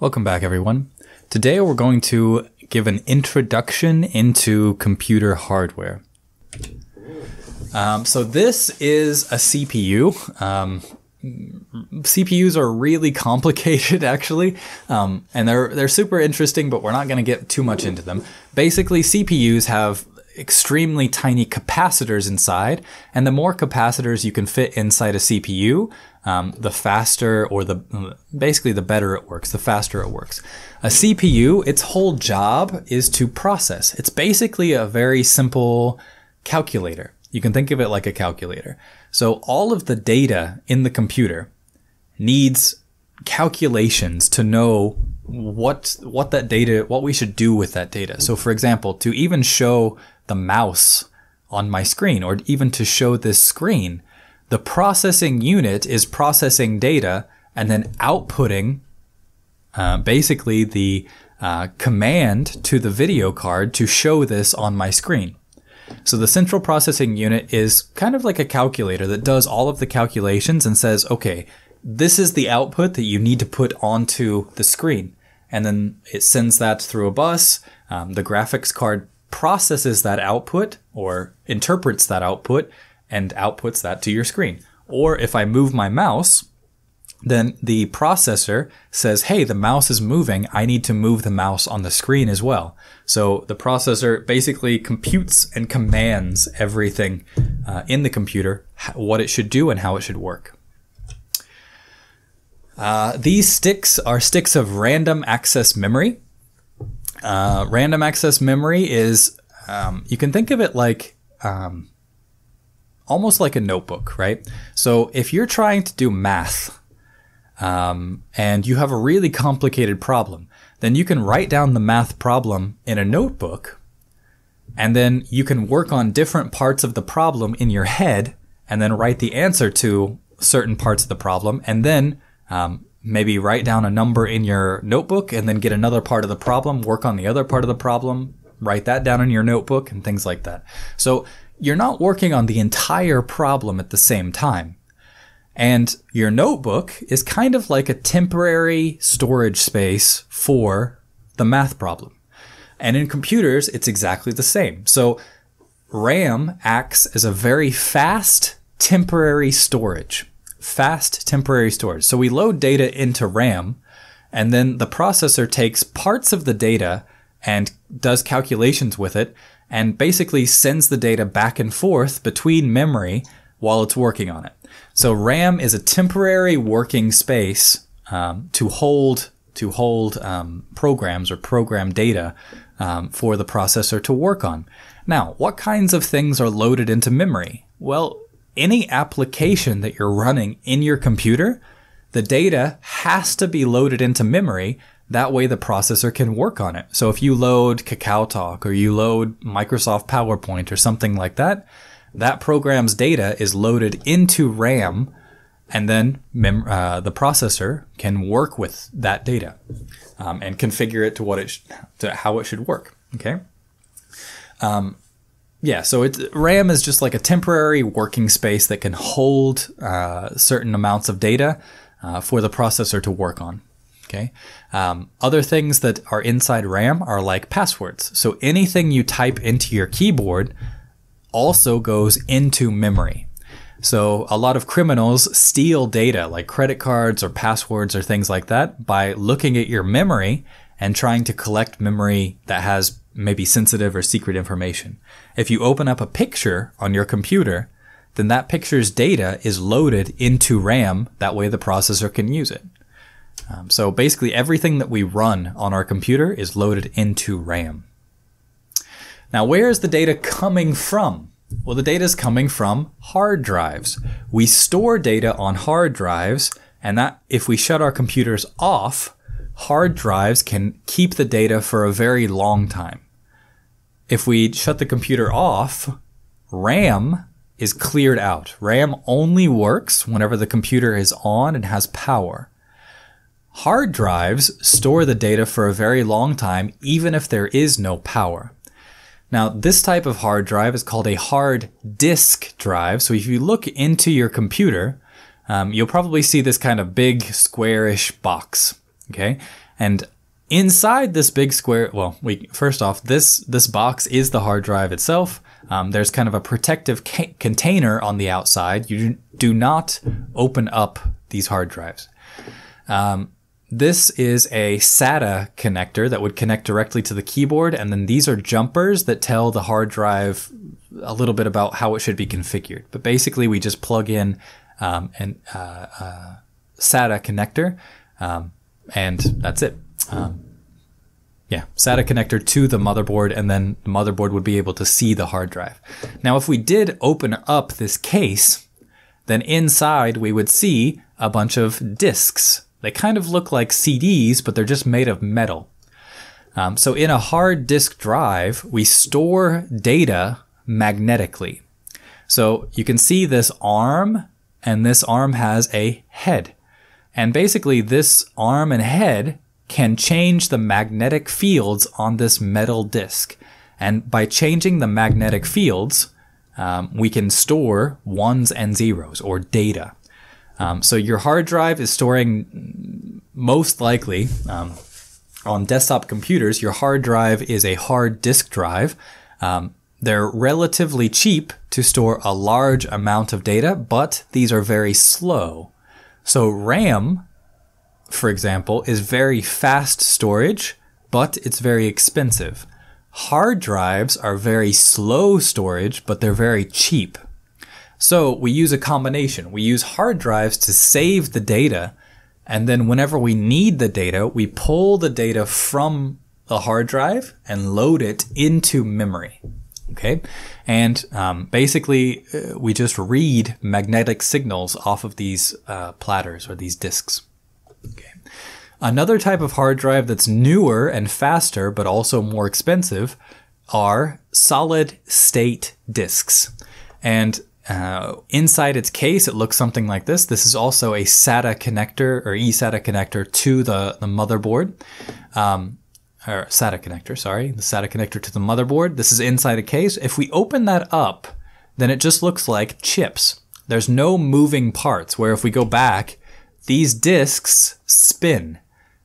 Welcome back, everyone. Today we're going to give an introduction into computer hardware. Um, so this is a CPU. Um, CPUs are really complicated, actually, um, and they're they're super interesting, but we're not going to get too much into them. Basically, CPUs have extremely tiny capacitors inside, and the more capacitors you can fit inside a CPU, um, the faster or the basically the better it works, the faster it works. A CPU, its whole job is to process. It's basically a very simple calculator. You can think of it like a calculator. So all of the data in the computer needs calculations to know what what that data what we should do with that data. So for example, to even show the mouse on my screen or even to show this screen, the processing unit is processing data and then outputting uh, basically the uh, command to the video card to show this on my screen. So the central processing unit is kind of like a calculator that does all of the calculations and says, okay, this is the output that you need to put onto the screen. And then it sends that through a bus. Um, the graphics card processes that output or interprets that output and outputs that to your screen. Or if I move my mouse, then the processor says, hey, the mouse is moving. I need to move the mouse on the screen as well. So the processor basically computes and commands everything uh, in the computer, what it should do and how it should work. Uh, these sticks are sticks of random access memory. Uh, random access memory is, um, you can think of it like um, almost like a notebook, right? So if you're trying to do math um, and you have a really complicated problem, then you can write down the math problem in a notebook and then you can work on different parts of the problem in your head and then write the answer to certain parts of the problem and then um, maybe write down a number in your notebook and then get another part of the problem, work on the other part of the problem, write that down in your notebook and things like that. So you're not working on the entire problem at the same time. And your notebook is kind of like a temporary storage space for the math problem. And in computers, it's exactly the same. So RAM acts as a very fast temporary storage. Fast temporary storage. So we load data into RAM, and then the processor takes parts of the data and does calculations with it, and basically sends the data back and forth between memory while it's working on it. So RAM is a temporary working space um, to hold to hold um, programs or program data um, for the processor to work on. Now, what kinds of things are loaded into memory? Well, any application that you're running in your computer, the data has to be loaded into memory that way the processor can work on it. So if you load KakaoTalk or you load Microsoft PowerPoint or something like that, that program's data is loaded into RAM and then uh, the processor can work with that data um, and configure it to what it to how it should work. Okay. Um, yeah, so RAM is just like a temporary working space that can hold uh, certain amounts of data uh, for the processor to work on. Okay. Um, other things that are inside RAM are like passwords. So anything you type into your keyboard also goes into memory. So a lot of criminals steal data like credit cards or passwords or things like that by looking at your memory and trying to collect memory that has maybe sensitive or secret information. If you open up a picture on your computer, then that picture's data is loaded into RAM. That way the processor can use it. Um, so basically everything that we run on our computer is loaded into RAM. Now where is the data coming from? Well, the data is coming from hard drives. We store data on hard drives, and that if we shut our computers off, hard drives can keep the data for a very long time. If we shut the computer off, RAM is cleared out. RAM only works whenever the computer is on and has power. Hard drives store the data for a very long time, even if there is no power. Now, this type of hard drive is called a hard disk drive. So if you look into your computer, um, you'll probably see this kind of big squarish box. Okay. And inside this big square, well, we first off, this this box is the hard drive itself. Um, there's kind of a protective ca- container on the outside. You do not open up these hard drives. Um, this is a SATA connector that would connect directly to the keyboard, and then these are jumpers that tell the hard drive a little bit about how it should be configured. But basically, we just plug in um, an uh, uh, SATA connector, um, and that's it. Um, yeah, SATA connector to the motherboard, and then the motherboard would be able to see the hard drive. Now, if we did open up this case, then inside we would see a bunch of disks they kind of look like CDs, but they're just made of metal. Um, so in a hard disk drive, we store data magnetically. So you can see this arm, and this arm has a head. And basically, this arm and head can change the magnetic fields on this metal disk. And by changing the magnetic fields, um, we can store ones and zeros or data. Um, so your hard drive is storing most likely um, on desktop computers. Your hard drive is a hard disk drive. Um, they're relatively cheap to store a large amount of data, but these are very slow. So RAM, for example, is very fast storage, but it's very expensive. Hard drives are very slow storage, but they're very cheap. So we use a combination. We use hard drives to save the data. And then whenever we need the data, we pull the data from the hard drive and load it into memory. Okay. And um, basically, uh, we just read magnetic signals off of these uh, platters or these disks. Okay. Another type of hard drive that's newer and faster, but also more expensive, are solid state disks. And uh, inside its case, it looks something like this. This is also a SATA connector or eSATA connector to the, the motherboard. Um, or SATA connector, sorry, the SATA connector to the motherboard. This is inside a case. If we open that up, then it just looks like chips. There's no moving parts, where if we go back, these disks spin.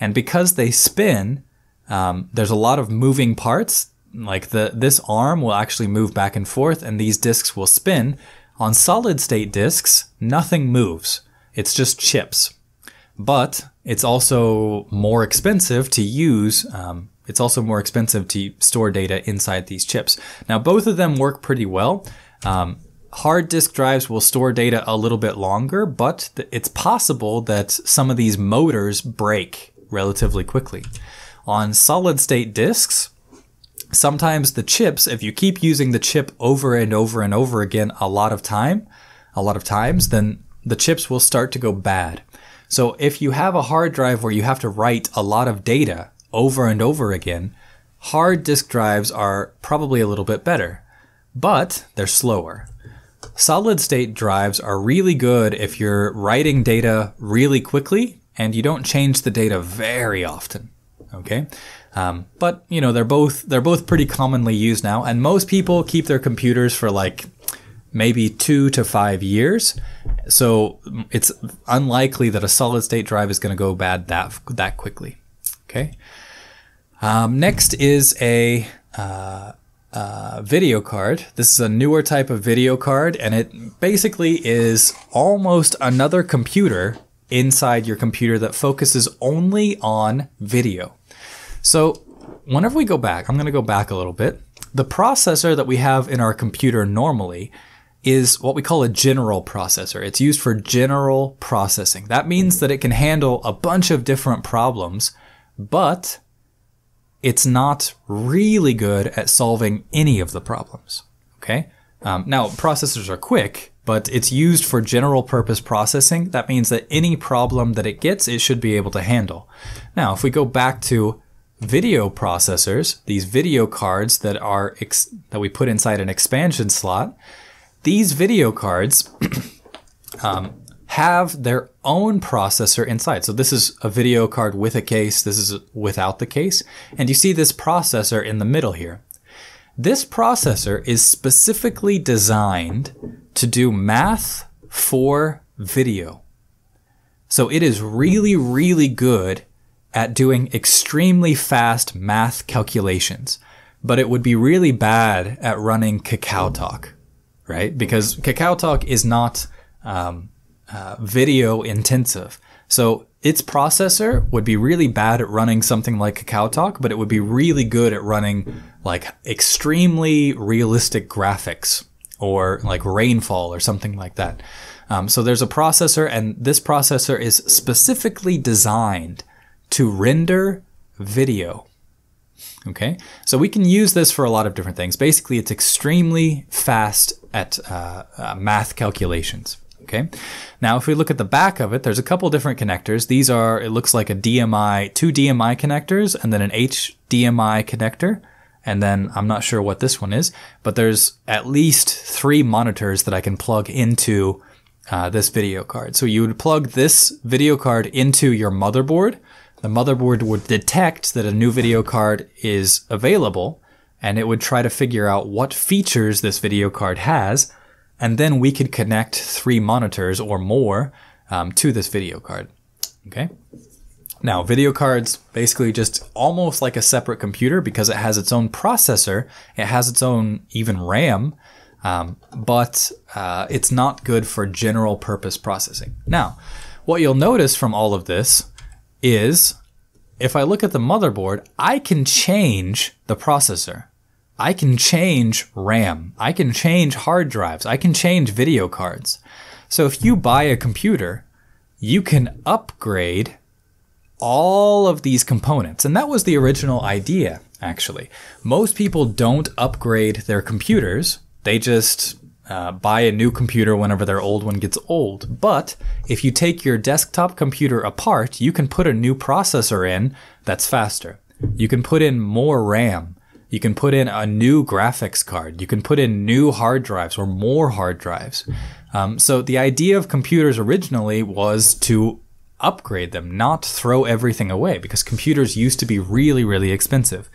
And because they spin, um, there's a lot of moving parts. Like the this arm will actually move back and forth, and these disks will spin. On solid state disks, nothing moves. It's just chips. But it's also more expensive to use. Um, it's also more expensive to store data inside these chips. Now, both of them work pretty well. Um, hard disk drives will store data a little bit longer, but it's possible that some of these motors break relatively quickly. On solid state disks, sometimes the chips, if you keep using the chip over and over and over again a lot of time, a lot of times, then the chips will start to go bad. So if you have a hard drive where you have to write a lot of data over and over again, hard disk drives are probably a little bit better, but they're slower. Solid state drives are really good if you're writing data really quickly and you don't change the data very often. Okay? Um, but you know they're both they're both pretty commonly used now, and most people keep their computers for like maybe two to five years. So it's unlikely that a solid state drive is going to go bad that that quickly. Okay. Um, next is a uh, uh, video card. This is a newer type of video card, and it basically is almost another computer inside your computer that focuses only on video. So whenever we go back, I'm going to go back a little bit. The processor that we have in our computer normally is what we call a general processor. It's used for general processing. That means that it can handle a bunch of different problems, but it's not really good at solving any of the problems. Okay? Um, now, processors are quick, but it's used for general purpose processing. That means that any problem that it gets, it should be able to handle. Now, if we go back to video processors, these video cards that are that we put inside an expansion slot, these video cards um, have their own processor inside. So this is a video card with a case. This is without the case, and you see this processor in the middle here. This processor is specifically designed to do math for video. So it is really, really good at doing extremely fast math calculations, but it would be really bad at running Kakao Talk, right? Because Kakao Talk is not um, uh, video intensive. So its processor would be really bad at running something like Kakao Talk, but it would be really good at running like extremely realistic graphics or like rainfall or something like that. Um, so there's a processor, and this processor is specifically designed to render video. Okay, so we can use this for a lot of different things. Basically, it's extremely fast at uh, uh, math calculations. Okay, now if we look at the back of it, there's a couple different connectors. These are, it looks like a DVI, two DVI connectors, and then an HDMI connector. And then I'm not sure what this one is, but there's at least three monitors that I can plug into uh, this video card. So you would plug this video card into your motherboard. The motherboard would detect that a new video card is available and it would try to figure out what features this video card has. And then we could connect three monitors or more um, to this video card. Okay. Now, video cards basically just almost like a separate computer because it has its own processor, it has its own even RAM, um, but uh, it's not good for general purpose processing. Now, what you'll notice from all of this is if I look at the motherboard, I can change the processor. I can change RAM. I can change hard drives. I can change video cards. So if you buy a computer, you can upgrade all of these components. And that was the original idea, actually. Most people don't upgrade their computers they just uh, buy a new computer whenever their old one gets old. But if you take your desktop computer apart, you can put a new processor in that's faster. You can put in more RAM. You can put in a new graphics card. You can put in new hard drives or more hard drives. Um, so the idea of computers originally was to upgrade them, not throw everything away, because computers used to be really, really expensive.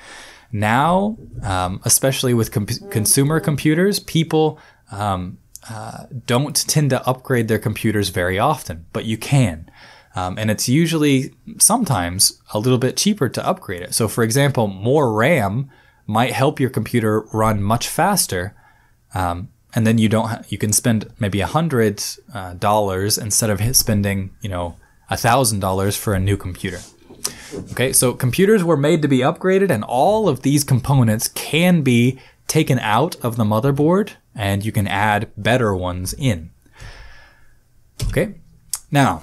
Now, um, especially with com- consumer computers, people um, uh, don't tend to upgrade their computers very often, but you can. Um, and it's usually sometimes a little bit cheaper to upgrade it. So, for example, more RAM might help your computer run much faster, um, and then you don't ha- you can spend maybe a hundred uh, dollars instead of spending you know a thousand dollars for a new computer. Okay, so computers were made to be upgraded, and all of these components can be taken out of the motherboard, and you can add better ones in. Okay, now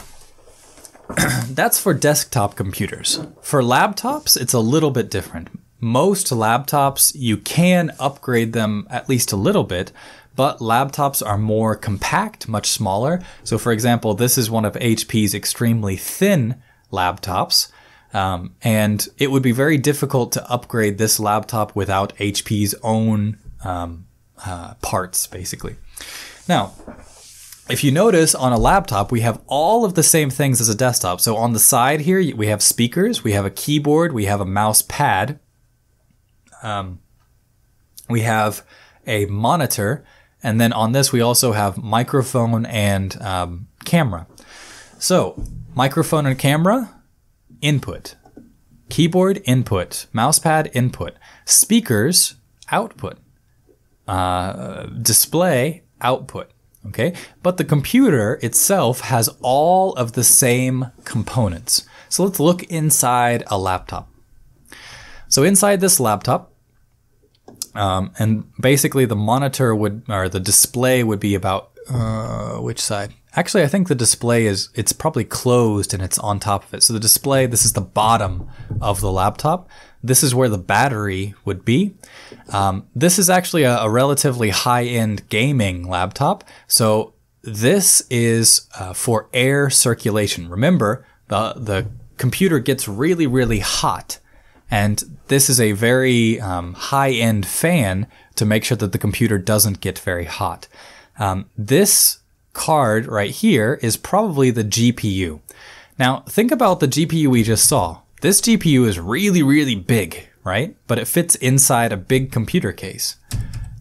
that's for desktop computers. For laptops, it's a little bit different. Most laptops, you can upgrade them at least a little bit, but laptops are more compact, much smaller. So, for example, this is one of HP's extremely thin laptops. Um, and it would be very difficult to upgrade this laptop without HP's own um, uh, parts, basically. Now, if you notice on a laptop, we have all of the same things as a desktop. So on the side here, we have speakers, we have a keyboard, we have a mouse pad, um, we have a monitor, and then on this, we also have microphone and um, camera. So, microphone and camera, input, keyboard input, mousepad input, speakers output, uh, display output. Okay, but the computer itself has all of the same components. So let's look inside a laptop. So inside this laptop, um, and basically the monitor would or the display would be about uh, which side? Actually, I think the display is, it's probably closed and it's on top of it. So the display, this is the bottom of the laptop. This is where the battery would be. Um, this is actually a, a relatively high end gaming laptop. So this is uh, for air circulation. Remember, the, the computer gets really, really hot. And this is a very um, high end fan to make sure that the computer doesn't get very hot. Um, this card right here is probably the GPU. Now, think about the GPU we just saw. This GPU is really, really big, right? But it fits inside a big computer case.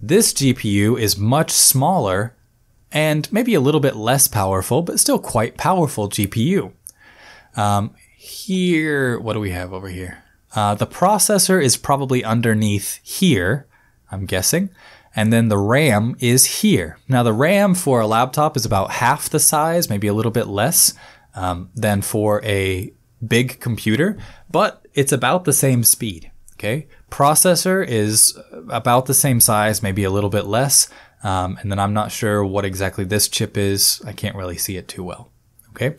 This GPU is much smaller and maybe a little bit less powerful, but still quite powerful GPU. Um, here, what do we have over here? Uh, the processor is probably underneath here, I'm guessing. And then the RAM is here. Now, the RAM for a laptop is about half the size, maybe a little bit less um, than for a big computer, but it's about the same speed. Okay. Processor is about the same size, maybe a little bit less. Um, and then I'm not sure what exactly this chip is. I can't really see it too well. Okay.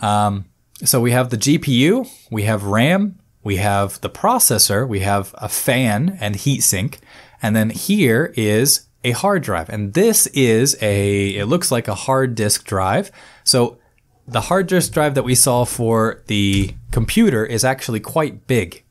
Um, so we have the GPU, we have RAM, we have the processor, we have a fan and heatsink, and then here is a hard drive. And this is a, it looks like a hard disk drive. So the hard disk drive that we saw for the computer is actually quite big.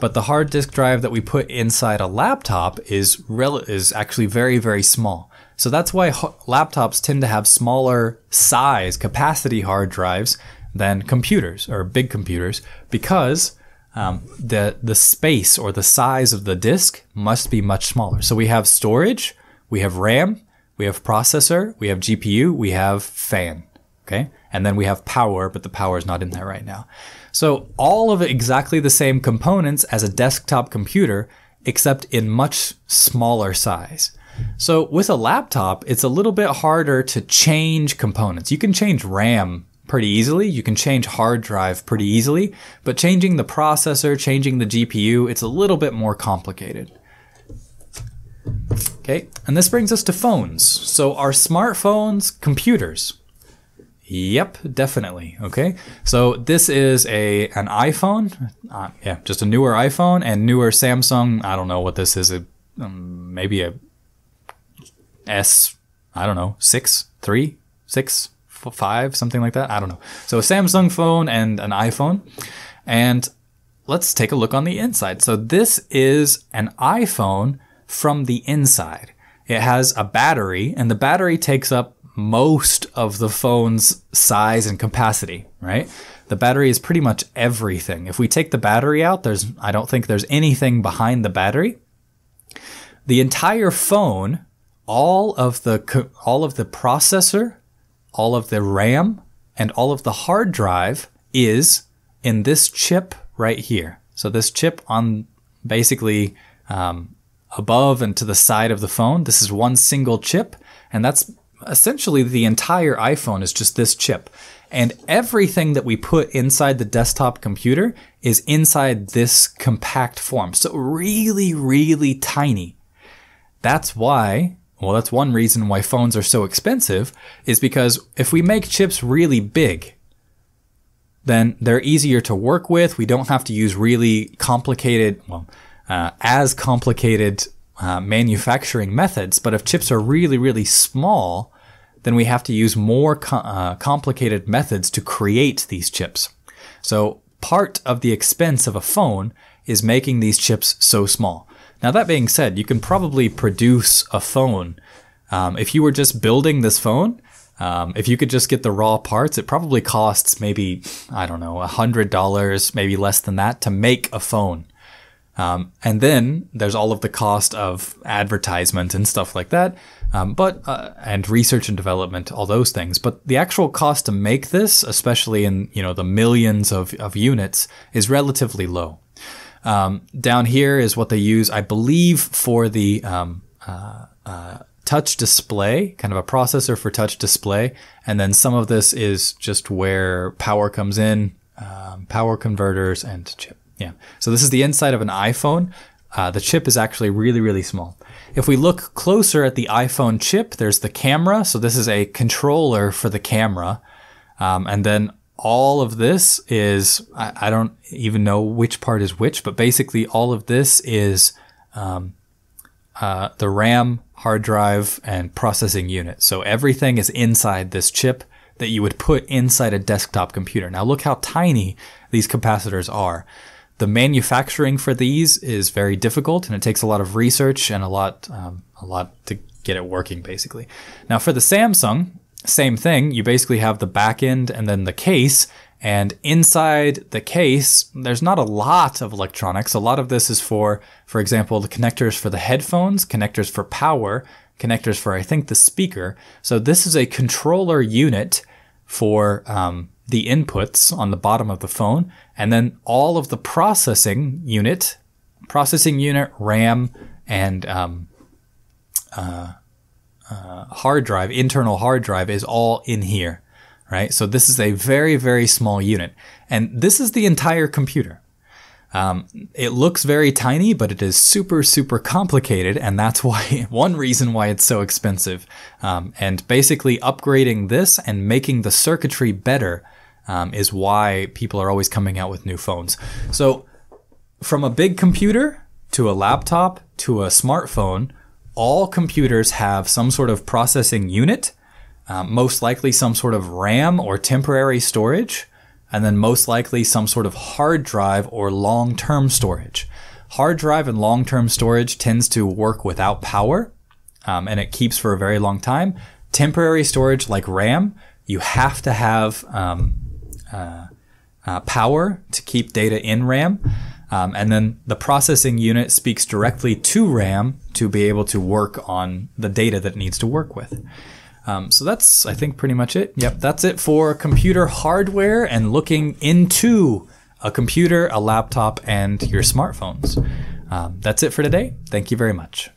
But the hard disk drive that we put inside a laptop is rel- is actually very very small. So that's why laptops tend to have smaller size capacity hard drives than computers or big computers because um, the the space or the size of the disk must be much smaller. So we have storage, we have RAM, we have processor, we have GPU, we have fan. Okay, and then we have power, but the power is not in there right now. So all of exactly the same components as a desktop computer, except in much smaller size. So with a laptop, it's a little bit harder to change components. You can change RAM pretty easily. You can change hard drive pretty easily, but changing the processor, changing the GPU, it's a little bit more complicated. Okay, and this brings us to phones. So are smartphones computers? Yep, definitely. Okay, so this is a an iPhone. Uh, yeah, just a newer iPhone and newer Samsung. I don't know what this is. A um, maybe a S. I don't know six, three, six, five, something like that. I don't know. So a Samsung phone and an iPhone. And let's take a look on the inside. So this is an iPhone from the inside. It has a battery and the battery takes up most of the phone's size and capacity, right? The battery is pretty much everything. If we take the battery out, there's I don't think there's anything behind the battery. The entire phone, all of the all of the processor, all of the RAM and all of the hard drive is in this chip right here. So this chip on basically um, above and to the side of the phone, this is one single chip, and that's essentially the entire iPhone is just this chip. And everything that we put inside the desktop computer is inside this compact form. So really, really tiny. That's why well, that's one reason why phones are so expensive, is because if we make chips really big, then they're easier to work with. We don't have to use really complicated, well, uh, as complicated uh, manufacturing methods. But if chips are really, really small, then we have to use more co- uh, complicated methods to create these chips. So part of the expense of a phone is making these chips so small. Now, that being said, you can probably produce a phone. Um, if you were just building this phone, um, if you could just get the raw parts, it probably costs maybe, I don't know, $100, maybe less than that to make a phone. Um, and then there's all of the cost of advertisement and stuff like that, um, but uh, and research and development, all those things. But the actual cost to make this, especially in you know the millions of, of units, is relatively low. Um, down here is what they use, I believe, for the um, uh, uh, touch display, kind of a processor for touch display. And then some of this is just where power comes in, um, power converters and chip. Yeah. So this is the inside of an iPhone. Uh, the chip is actually really, really small. If we look closer at the iPhone chip, there's the camera. So this is a controller for the camera. Um, and then all of this is, I, I, don't even know which part is which, but basically all of this is um, uh, the RAM, hard drive, and processing unit. So everything is inside this chip that you would put inside a desktop computer. Now look how tiny these capacitors are. The manufacturing for these is very difficult, and it takes a lot of research and a lot, um, a lot to get it working, basically. Now for the Samsung, same thing. You basically have the back end and then the case. And inside the case, there's not a lot of electronics. A lot of this is for, for example, the connectors for the headphones, connectors for power, connectors for, I think, the speaker. So this is a controller unit for, um, the inputs on the bottom of the phone, and then all of the processing unit, processing unit, RAM, and um, uh, uh, hard drive, internal hard drive is all in here, right? So this is a very, very small unit. And this is the entire computer. Um, it looks very tiny, but it is super, super complicated, and that's why one reason why it's so expensive. Um, and basically, upgrading this and making the circuitry better um, is why people are always coming out with new phones. So, from a big computer to a laptop to a smartphone, all computers have some sort of processing unit, um, most likely some sort of RAM or temporary storage and then most likely some sort of hard drive or long term storage. Hard drive and long term storage tends to work without power um, and it keeps for a very long time. Temporary storage like RAM, you have to have um, uh, uh, power to keep data in RAM. Um, and then the processing unit speaks directly to RAM to be able to work on the data that it needs to work with. Um, so that's, I think, pretty much it. Yep, that's it for computer hardware and looking into a computer, a laptop, and your smartphones. Um, that's it for today. Thank you very much.